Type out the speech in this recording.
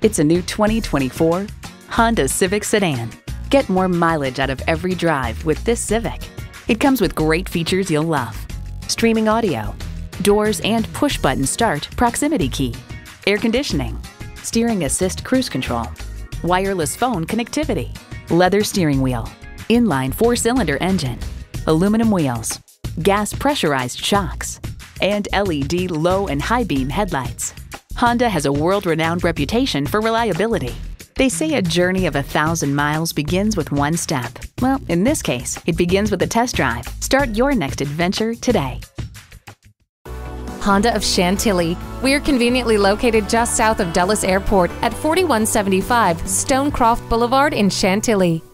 It's a new 2024 Honda Civic Sedan. Get more mileage out of every drive with this Civic. It comes with great features you'll love. Streaming audio, doors and push-button start proximity key, air conditioning, steering assist cruise control, wireless phone connectivity, leather steering wheel, inline four-cylinder engine, aluminum wheels, gas pressurized shocks, and LED low and high beam headlights. Honda has a world-renowned reputation for reliability. They say a journey of a thousand miles begins with one step. Well, in this case, it begins with a test drive. Start your next adventure today. Honda of Chantilly. We're conveniently located just south of Dulles Airport at 4175 Stonecroft Boulevard in Chantilly.